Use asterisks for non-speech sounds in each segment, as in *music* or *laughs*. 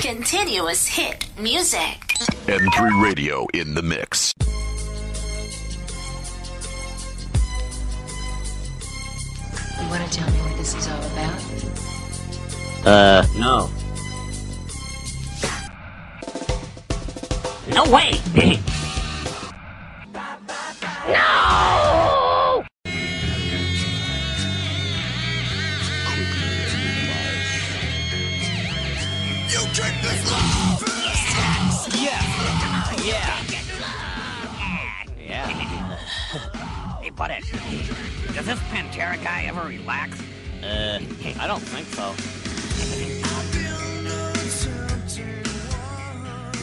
Continuous hit music. N3 Radio in the mix. You want to tell me what this is all about? Uh, no. No way! *laughs* hey, it. does this Pantera guy ever relax? Uh, I don't think so.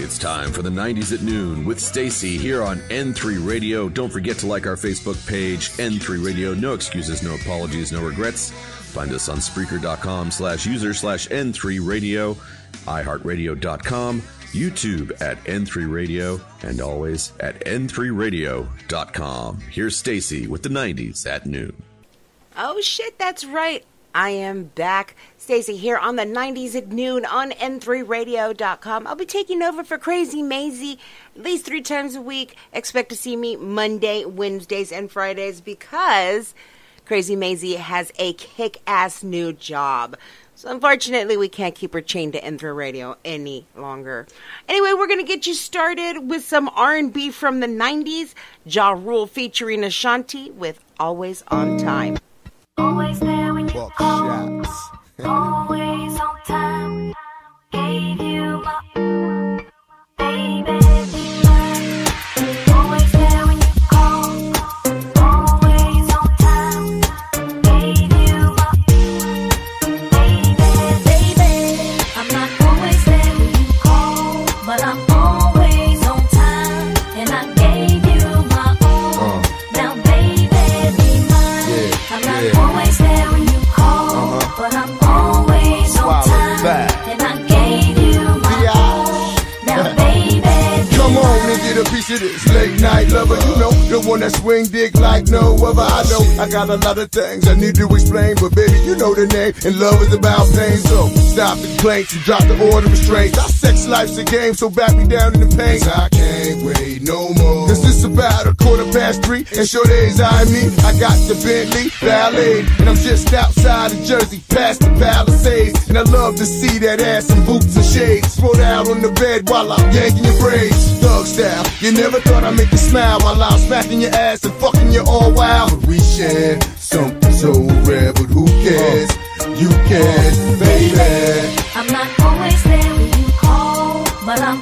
It's time for the 90s at noon with Stacy here on N3 Radio. Don't forget to like our Facebook page, N3 Radio. No excuses, no apologies, no regrets. Find us on Spreaker.com slash user slash N3 Radio, iHeartRadio.com, YouTube at N3 Radio, and always at N3Radio.com. Here's Stacy with the 90s at noon. Oh shit, that's right. I am back. Stacy here on the 90s at noon on n3radio.com. I'll be taking over for Crazy Maisie at least three times a week. Expect to see me Monday, Wednesdays, and Fridays because Crazy Maisie has a kick ass new job. So unfortunately, we can't keep her chained to N3 Radio any longer. Anyway, we're gonna get you started with some R&B from the 90s. Ja Rule featuring Ashanti with Always on Time. Always there when you call. *laughs* Always on time. Gave you my baby. Got a lot of things I need to explain, but baby, know the name, and love is about pain. So stop the complaints and drop the order of restraints. Our sex life's a game, so back me down in the pain. I can't wait no more. Cause it's about a quarter past three, and sure days I me. I got the Bentley Ballet, and I'm just outside of Jersey, past the Palisades. And I love to see that ass in boots and shades. Spread out on the bed while I'm yanking your braids. Thug style, you never thought I'd make you smile while I'm smacking your ass and fucking you all wild. But we share something so rare, but who cares? You cares, baby. I'm not always there when you call, but I'm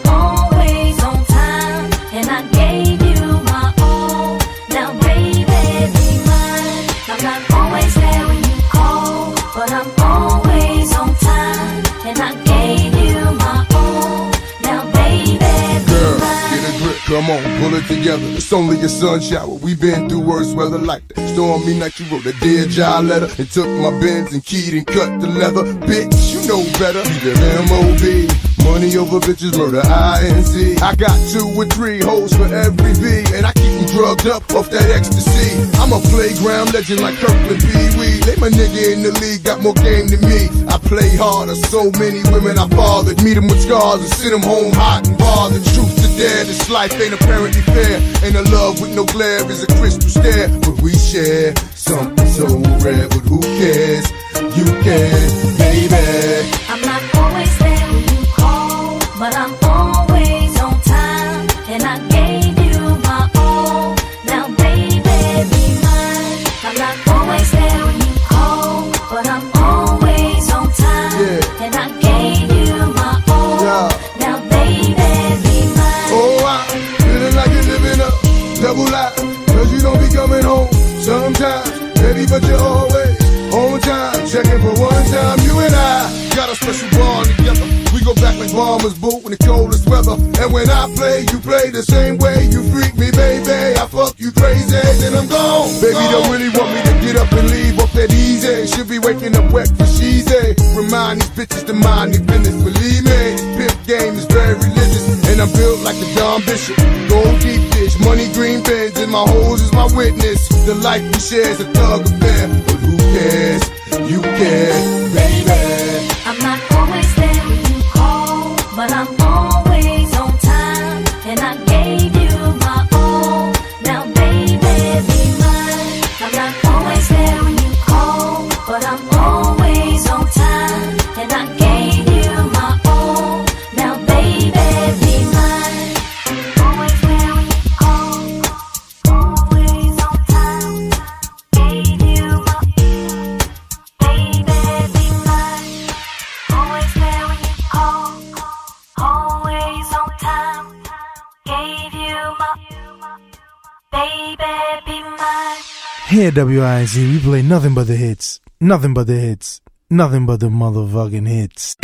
come on, pull it together. It's only a sun shower. We've been through worse weather like that. Stormy night, you wrote a dear job letter and took my bins and keyed and cut the leather. Bitch, you know better. M.O.B. Money over bitches, murder INC. I got two or three hoes for every V, and I keep them drugged up off that ecstasy. I'm a playground legend like Kirkland Pee Wee. They my nigga in the league, got more game than me. I play harder, so many women I fathered. Meet them with scars and send them home hot and bothered. Truth to dare, this life ain't apparently fair. And a love with no glare is a crystal stare. But we share something so rare, but who cares? You can, baby. I'm call, back boot in the coldest weather. And when I play, you play the same way. You freak me, baby. I fuck you crazy, then I'm gone. Baby, don't really want me to get up and leave off that easy. Should be waking up wet for she's a. Remind these bitches to mind their business. Believe me, pimp game is very religious. And I'm built like a Don Bishop. Gold deep dish, money green bins, and my hoes is my witness. The life we share is a thug affair. But who cares? You care, baby. Balam Here at WIZ, we play nothing but the hits. Nothing but the hits. Nothing but the motherfucking hits.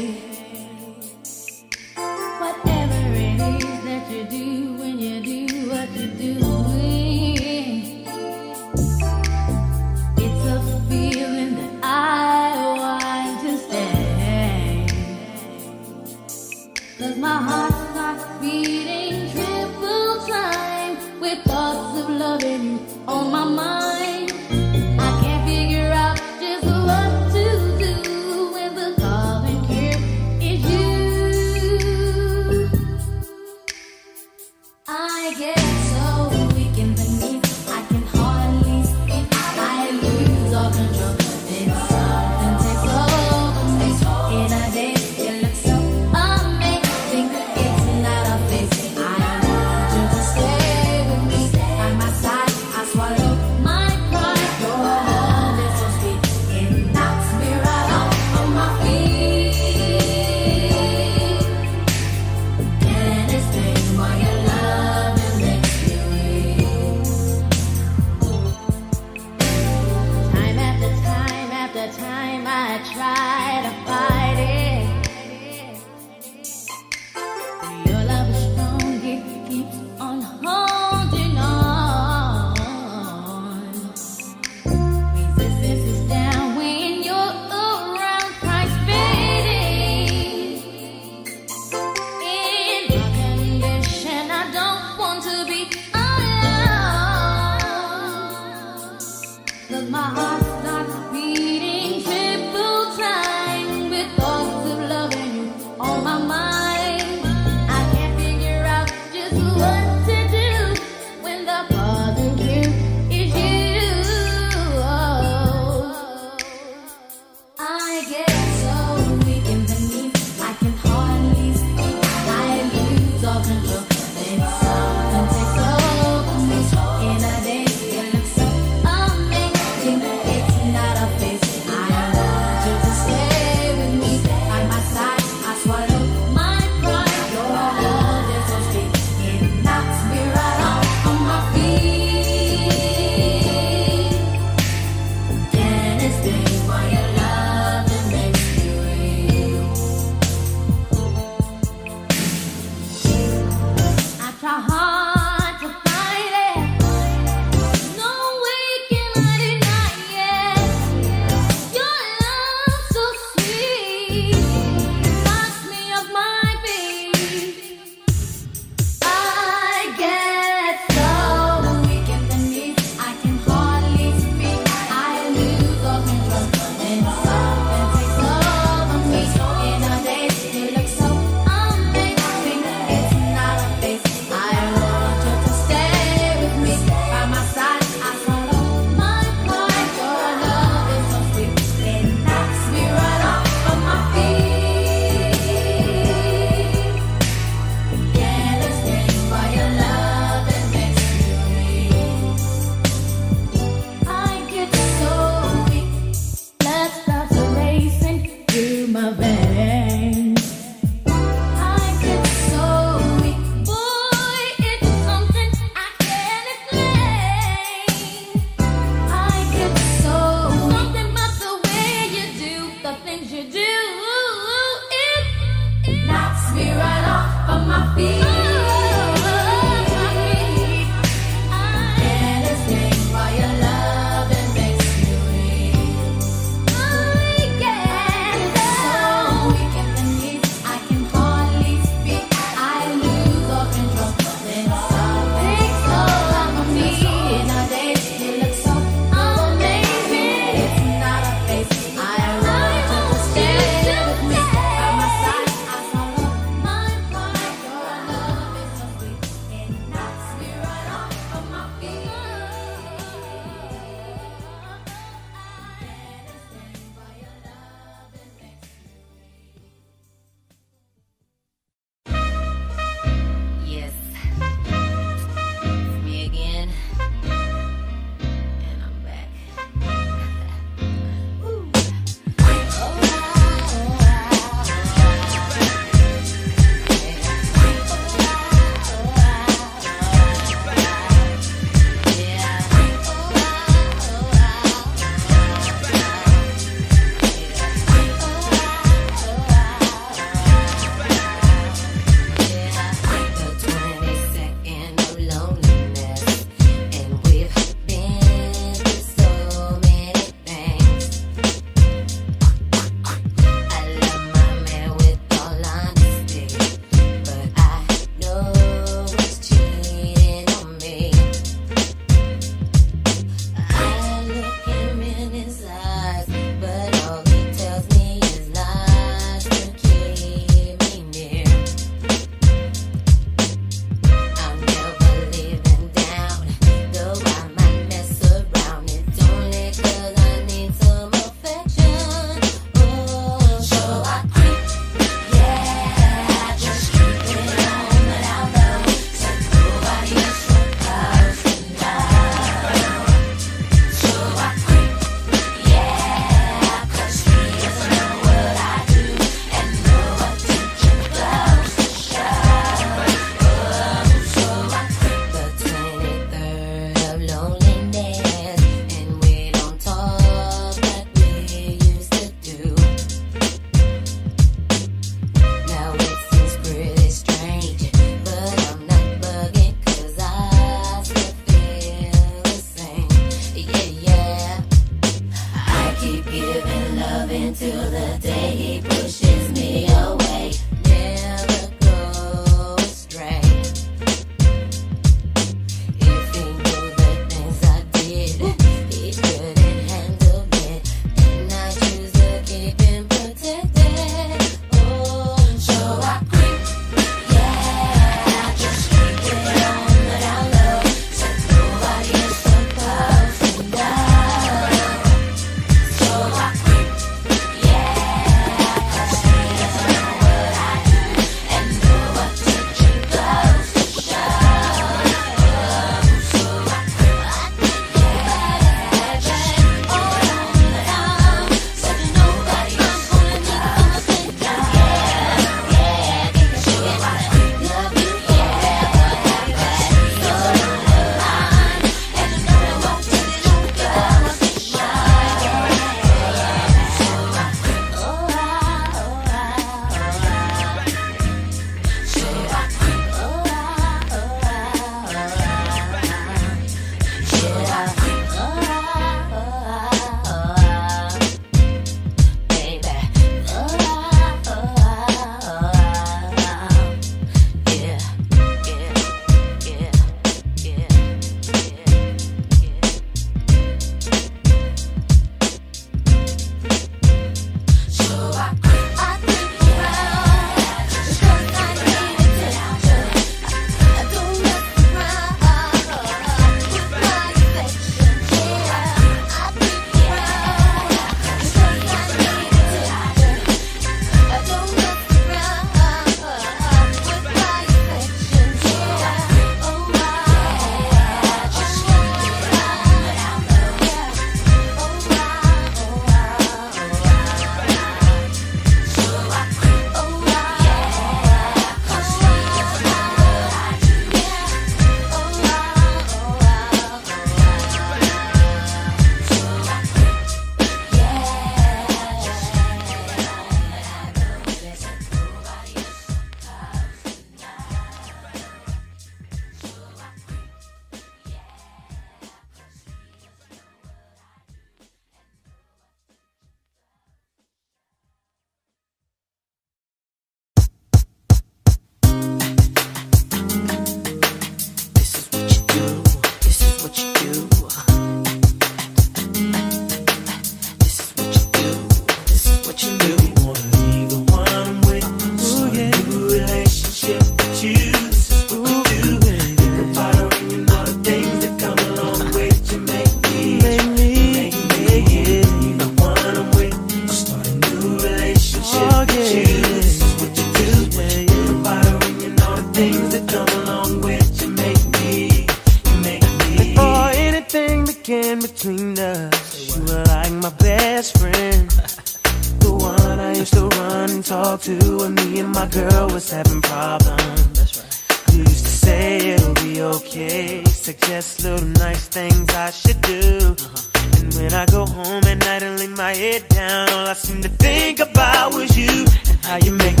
I seem to think about was you and how you make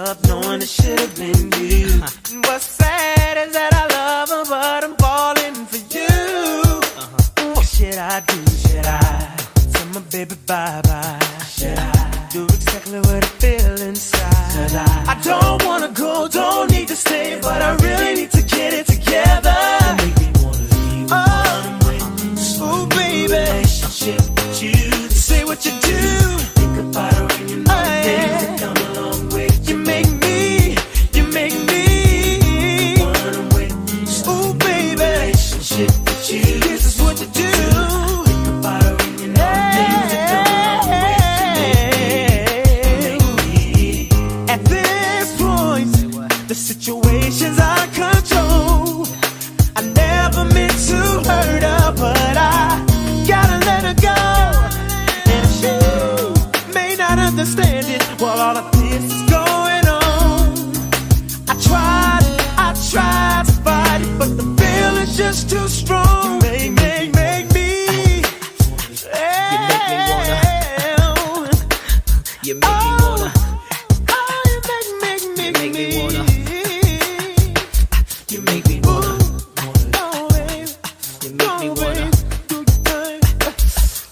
up knowing it should have been you.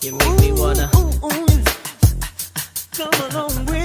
You make me wanna. Ooh, ooh, ooh. Come along with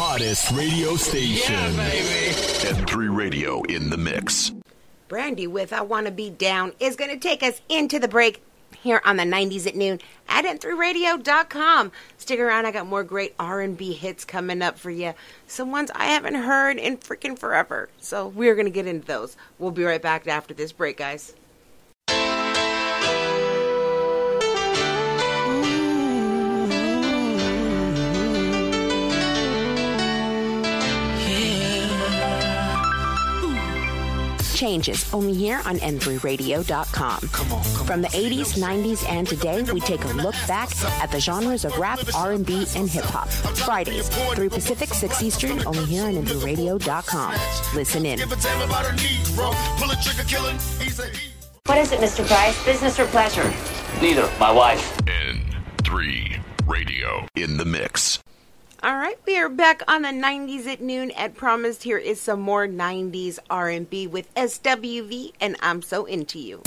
hottest radio station. N3 Radio in the mix. Brandy with I Want to Be Down is going to take us into the break here on the 90s at noon at n3radio.com. Stick around, I got more great R&B hits coming up for you. Some ones I haven't heard in freaking forever. So we're going to get into those. We'll be right back after this break, guys. Changes only here on n3radio.com. Come on, From the 80s, 90s, and today, we take a look back at the genres of rap, R&B, and hip hop. Fridays, 3 Pacific, 6 Eastern, only here on n3radio.com. Listen in. What is it, Mr. Price? Business or pleasure? Neither. My wife. N3 Radio in the mix. All right, we are back on the 90s at noon. Ed promised here is some more 90s R&B with SWV and I'm so into you.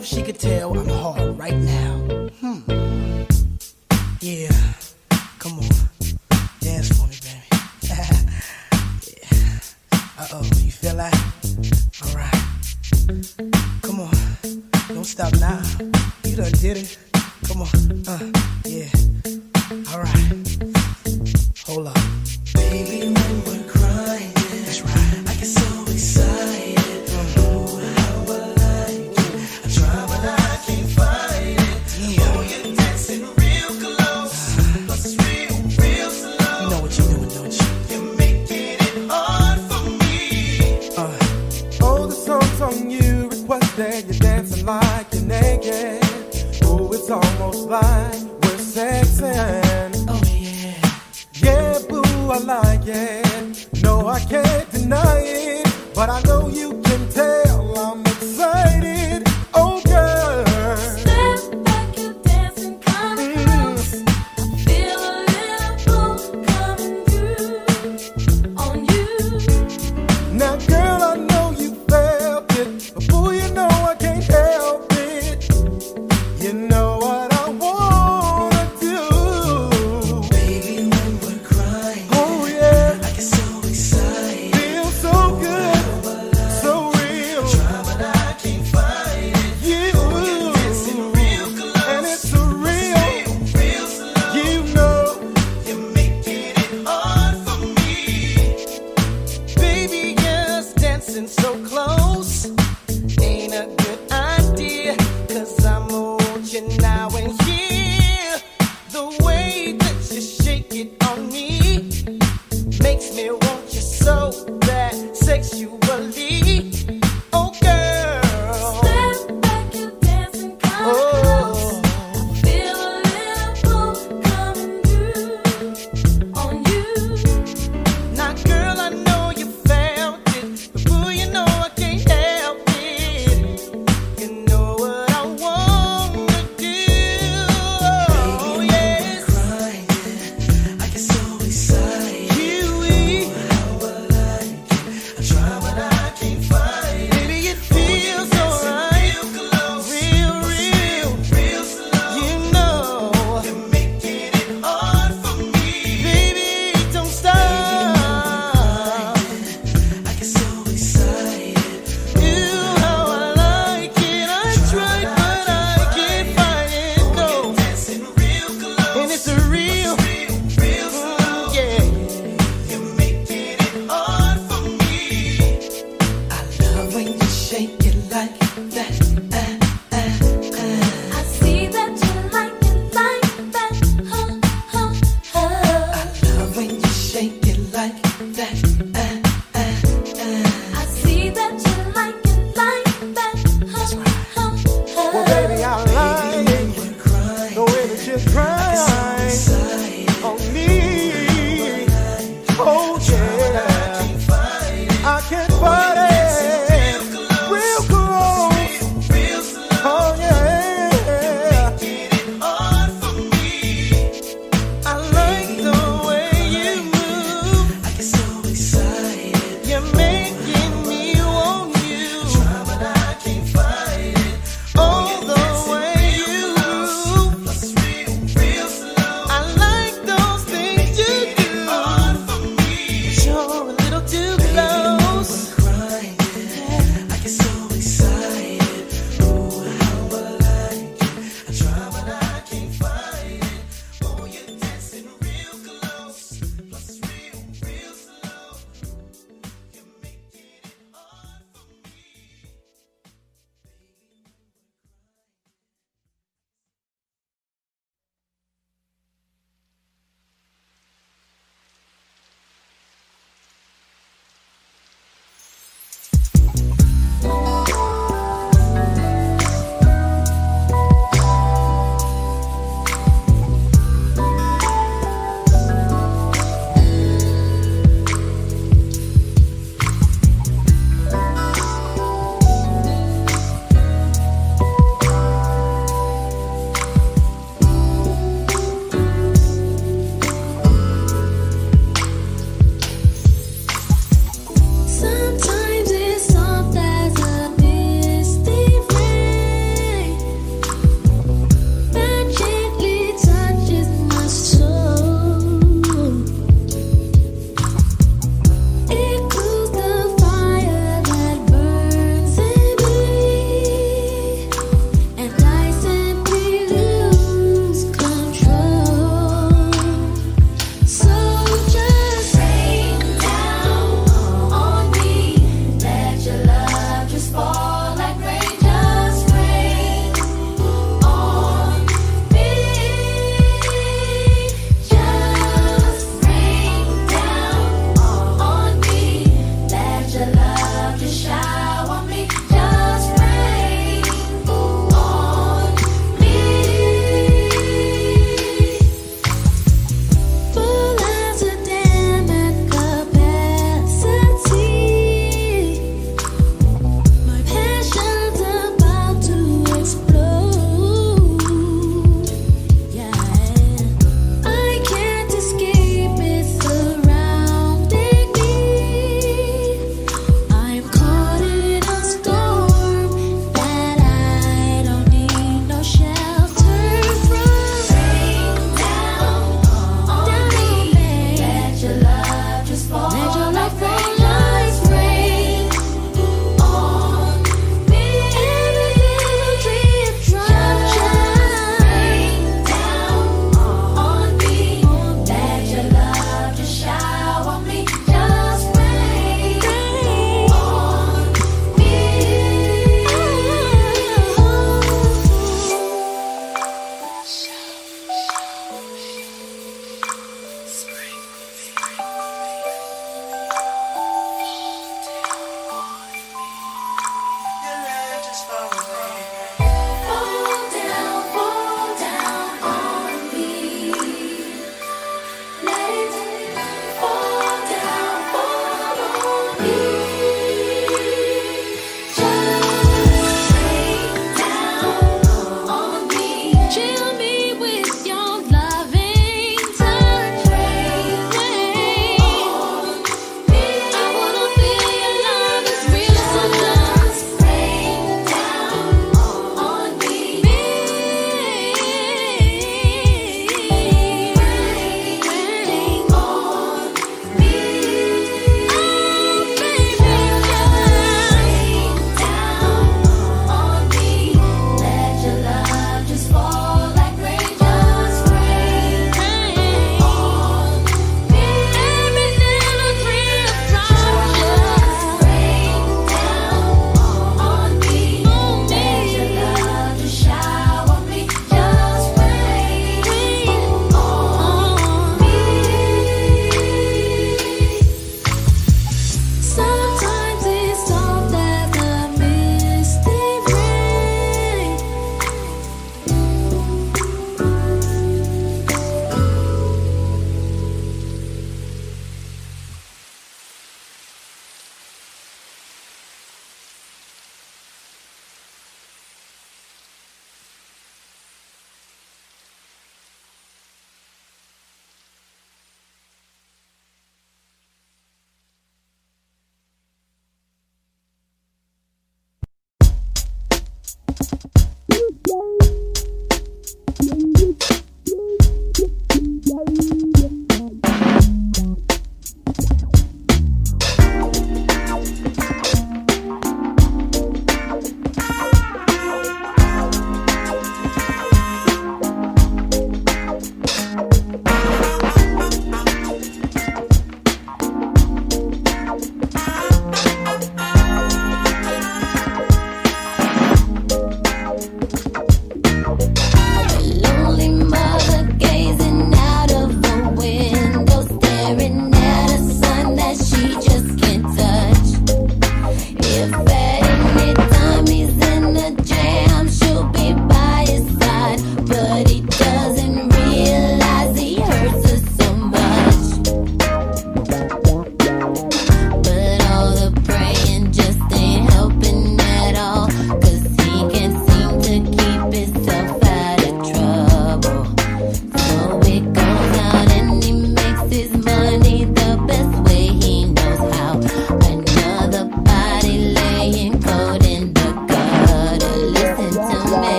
if she could tell I'm hard right now? Hmm. Yeah. Come on. Dance for me, baby. *laughs* yeah. Uh oh. You feel that? Like? Alright. Come on. Don't stop now. You done did it. Come on. Uh. No, I can't deny it. But I know you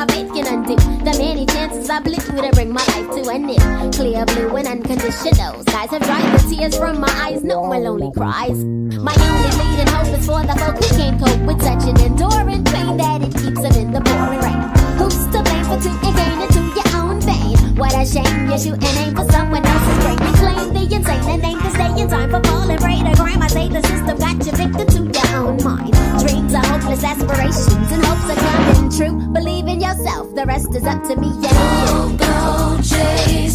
my faith can undo the many chances I blew to bring my life to an end. Clear blue and unconditional skies have dried the tears from my eyes. No more lonely cries. My only leading hope is for the folk who can't cope with such an enduring pain that it keeps them in the pouring rain. Who's to blame for two and gain into your own vein? What a shame you shoot an aim for someone else's brain. You claim the insane and aim to stay in time for falling prey to crime. I say the system got you victim to your own mind. Dreams are hopeless aspirations and hopes are coming true. Believe in yourself, the rest is up to me. Go chasing waterfalls.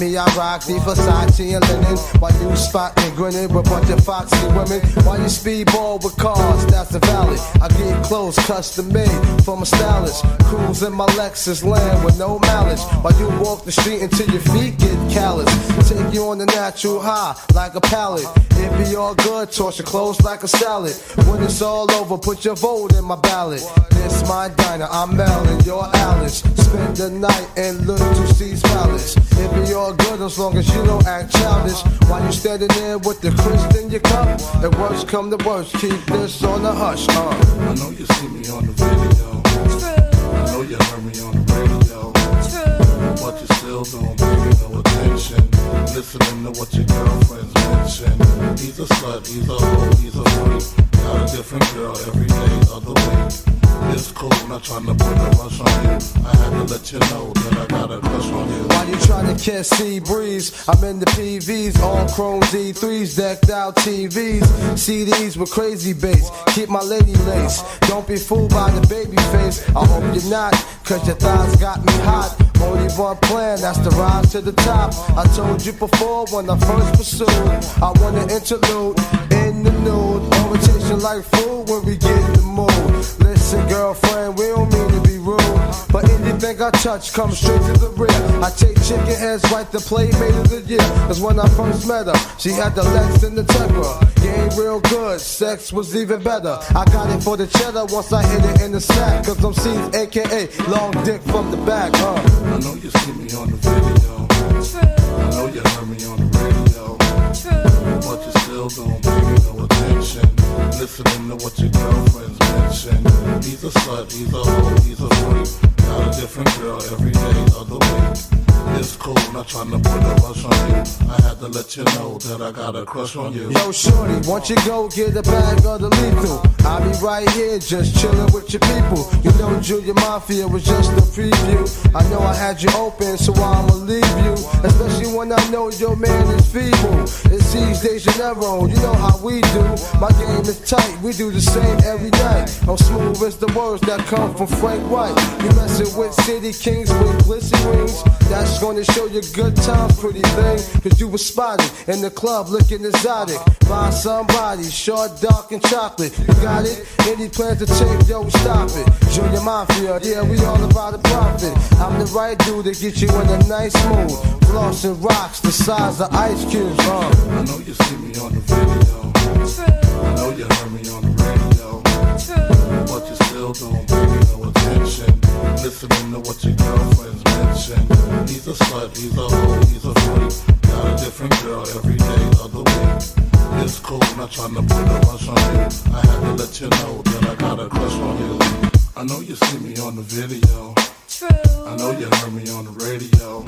Me, I rock the Versace and linen. While you spotting, grinning with a bunch of foxy women. While you speedball with cars, that's the valley. I get clothes custom made from a stylist. Cruise in my Lexus land with no malice. While you walk the street until your feet get callous. Take you on the natural high like a pallet. It be all good, toss your clothes like a salad. When it's all over, put your vote in my ballot. This my diner, I'm Mel and you're Alice. Spend the night in Lil' Cease's Palace. It be all good as long as you don't act childish. While you standing there with the crisp in your cup. If worst come to worst, keep this on the hush. Uh. I know you see me on the video. I know you heard me on the radio. What you still don't pay no attention. Listening to what your girlfriends mention. He's a slut, he's a hoe, he's a freak. Got a different girl every day of the week. It's cool, not trying to put a rush on you. I had to let you know that I got a crush on you. While you trying to catch sea breeze, I'm in the PVs, all chrome Z3s, decked out TVs, CDs with crazy bass. Keep my lady lace. Don't be fooled by the baby face. I hope you're not, cause your thighs got me hot. Only one plan, that's the rise to the top. I told you before when I first pursued. I want to interlude in the nude. Orientation like food when we get in the mood. Listen, girlfriend, we don't mean to be rude. But anything I touch comes straight to the rear. I take chicken heads right to playmate of the year. Cause when I first met her, she had the legs and the temper. Game real good, sex was even better. I got it for the cheddar once I hit it in the sack. Cause I'm Cease aka long dick from the back, huh? I know you see me on the video. I know you heard me on still don't pay me no attention. Listening to what your girlfriends mention. He's a slut, he's a hoe, he's a freak. Got a different girl every day of the week. It's cool, not trying to put a rush on you. I had to let you know that I got a crush on you. Yo, shorty, won't you go get a bag of the lethal? I'll be right here just chilling with your people. You know, Junior Mafia was just a preview. I know I had you open, so I'ma leave you. Especially when I know your man is feeble. It's these De Janeiro, you know how we do. My game is tight, we do the same every night. I'm smooth as the words that come from Frank White. You messing with City Kings with glisten rings. That's gonna show you good time, pretty thing. Cause you was spotted in the club looking exotic. By somebody, short, dark, and chocolate. You got it? Any plans to take, yo, stop it. Junior Mafia, yeah, we all about the profit. I'm the right dude to get you in a nice mood. Floss and rocks the size of ice cubes, huh? I know you see me on the video. True. I know you heard me on the radio. True. But you still don't pay me no attention. Listening to what your girlfriends mention. He's a slut, he's a hoe, he's a freak. Got a different girl every day of the week. It's cool, not trying to put a rush on you. I had to let you know that I got a crush on you. I know you see me on the video. I know you heard me on the radio.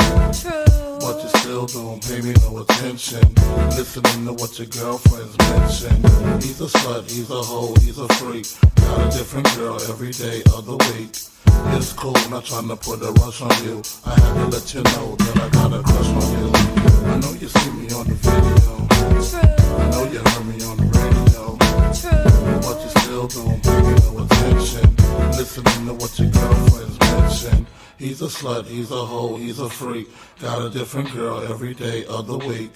But you still don't pay me no attention. Listening to what your girlfriends mention. He's a slut, he's a hoe, he's a freak. Got a different girl every day of the week. It's cool, not trying to put a rush on you. I had to let you know that I got a crush on you. I know you see me on the video. True. I know you heard me on the radio. True. But you still don't pay no attention. Listening to what your girlfriends mention. He's a slut, he's a hoe, he's a freak. Got a different girl every day of the week.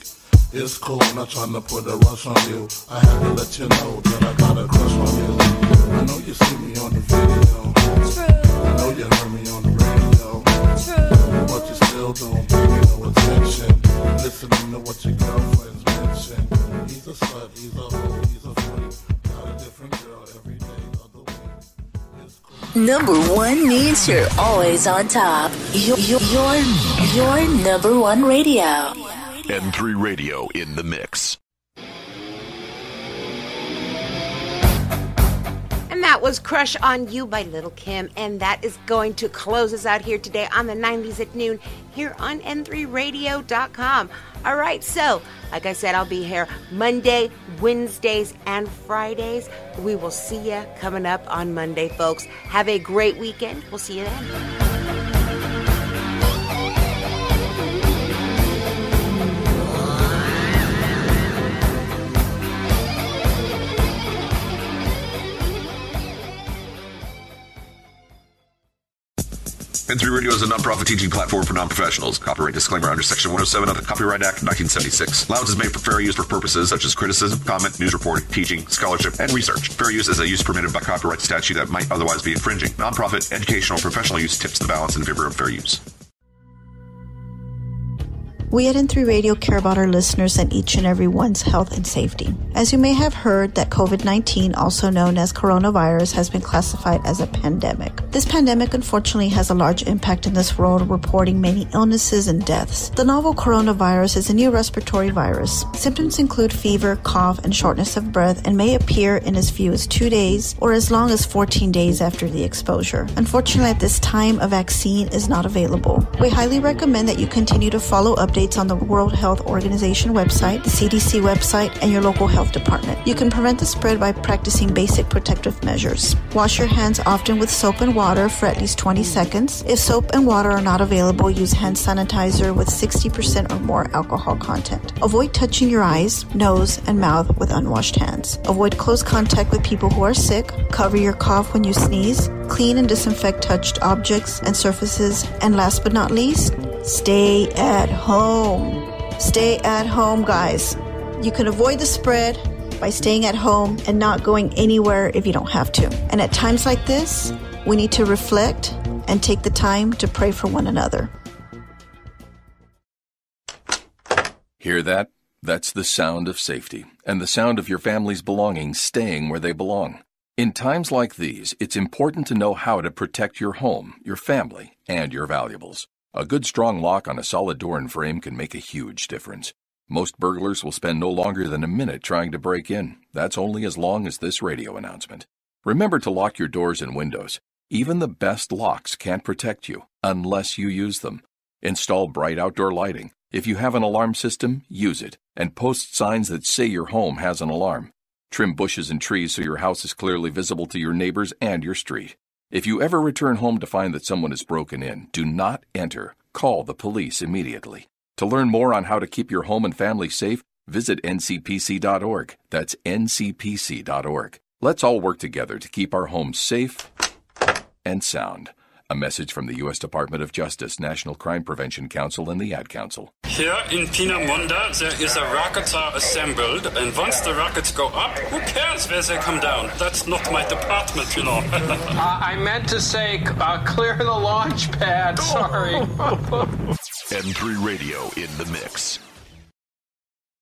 It's cool, not trying to put a rush on you. I had to let you know that I got a crush on you. I know you see me on the video. True. I know you heard me on the radio. True. But you still don't pay no attention. Listening to what your girlfriends mention. He's a slut, he's a hoe, he's a freak. Got a different girl Number one means you're always on top. You're, you're, you're number one radio. N3 Radio in the mix. That was Crush on You by Lil' Kim. And that is going to close us out here today on the 90s at noon here on N3Radio.com. All right, so like I said, I'll be here Monday, Wednesdays, and Fridays. We will see you coming up on Monday, folks. Have a great weekend. We'll see you then. N3 Radio is a non-profit teaching platform for non-professionals. Copyright disclaimer under Section 107 of the Copyright Act 1976. Allowance is made for fair use for purposes such as criticism, comment, news reporting, teaching, scholarship, and research. Fair use is a use permitted by copyright statute that might otherwise be infringing. Non-profit, educational, professional use tips the balance in favor of fair use. We at N3 Radio care about our listeners and each and every one's health and safety. As you may have heard, that COVID 19, also known as coronavirus, has been classified as a pandemic. This pandemic, unfortunately, has a large impact in this world, reporting many illnesses and deaths. The novel coronavirus is a new respiratory virus. Symptoms include fever, cough, and shortness of breath, and may appear in as few as two days or as long as 14 days after the exposure. Unfortunately, at this time, a vaccine is not available. We highly recommend that you continue to follow updates on the World Health Organization website, the CDC website, and your local health department. You can prevent the spread by practicing basic protective measures. Wash your hands often with soap and water for at least 20 seconds. If soap and water are not available, use hand sanitizer with 60% or more alcohol content. Avoid touching your eyes, nose, and mouth with unwashed hands. Avoid close contact with people who are sick. Cover your cough when you sneeze. Clean and disinfect touched objects and surfaces. And last but not least, stay at home. Stay at home, guys. You can avoid the spread by staying at home and not going anywhere if you don't have to. And at times like this, we need to reflect and take the time to pray for one another. Hear that? That's the sound of safety and the sound of your family's belongings staying where they belong. In times like these, it's important to know how to protect your home, your family, and your valuables. A good strong lock on a solid door and frame can make a huge difference. Most burglars will spend no longer than a minute trying to break in. That's only as long as this radio announcement. Remember to lock your doors and windows. Even the best locks can't protect you unless you use them. Install bright outdoor lighting. If you have an alarm system, use it and post signs that say your home has an alarm. Trim bushes and trees so your house is clearly visible to your neighbors and your street. If you ever return home to find that someone has broken in, do not enter. Call the police immediately. To learn more on how to keep your home and family safe, visit ncpc.org. That's ncpc.org. Let's all work together to keep our homes safe and sound. A message from the U.S. Department of Justice, National Crime Prevention Council, and the Ad Council. Here in Peenemünde, there is a rockets are assembled, and once the rockets go up, who cares where they come down? That's not my department, you know. *laughs* Uh, I meant to say uh, clear the launch pad. *laughs* Sorry. *laughs* N3 Radio in the mix.